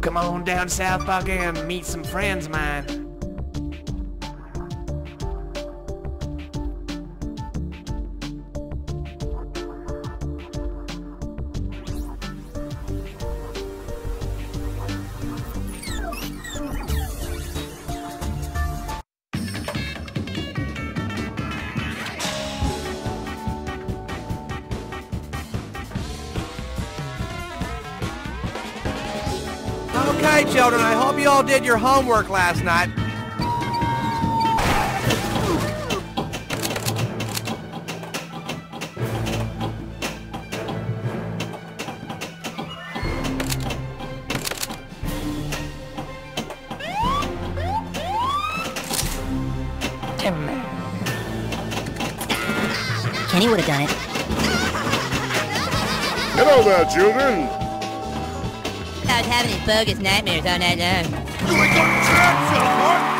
Come on down South Park and meet some friends of mine. Okay, children, I hope you all did your homework last night. Kenny would have done it. Hello there, children. Was having these bogus nightmares all night long. You ain't got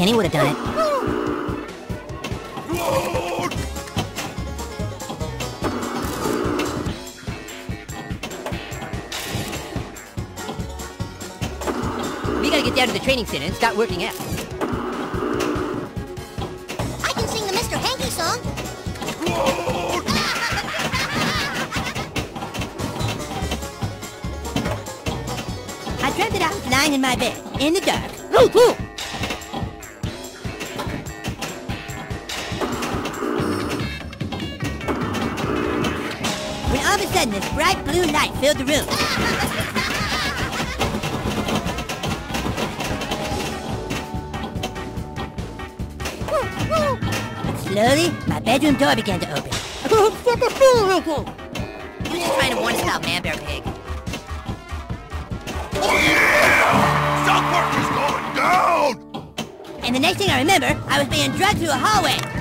Kenny would have done it. We gotta get down to the training center and start working out. I can sing the Mr. Hanky song. I dreamt that I was lying in my bed, in the dark. Sudden this bright blue light filled the room. Slowly, my bedroom door began to open. You're just trying to warn us about Man Bear Pig. South Park is going down. And the next thing I remember, I was being dragged through a hallway.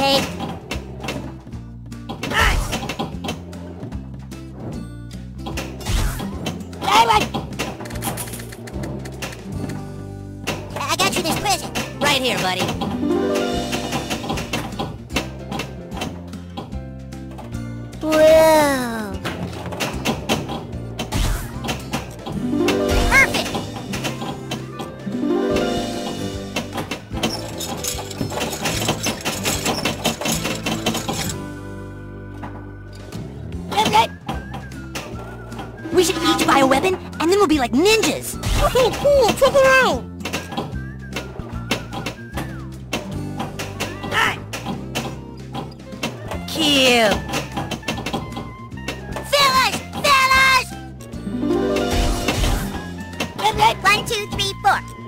Okay. I got you this. Right here, buddy. We should each buy a weapon, and then we'll be like ninjas. Okay, cool. Check it out. Cute. Fellas! Fellas! One, two, three, four.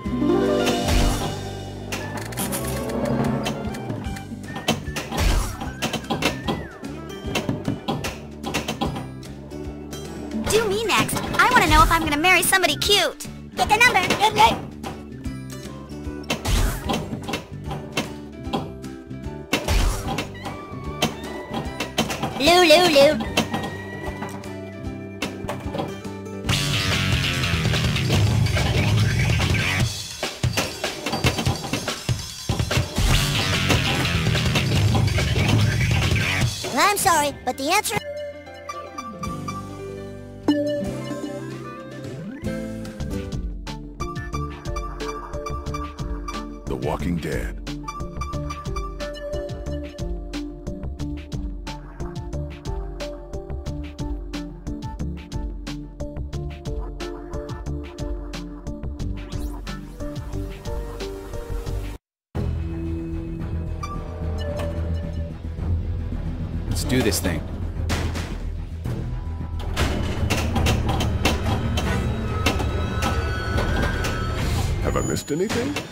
I'm gonna marry somebody cute. Get the number. Okay. Lou, Lou, Lou. I'm sorry, but the answer... Walking Dead. Let's do this thing. Have I missed anything?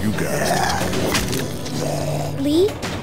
You guys to Lee?